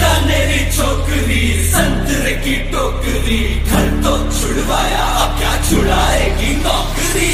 बीकानेरी छोकरी संतरे की टोकरी घर तो छुड़वाया अब क्या छुड़ाएगी नौकरी?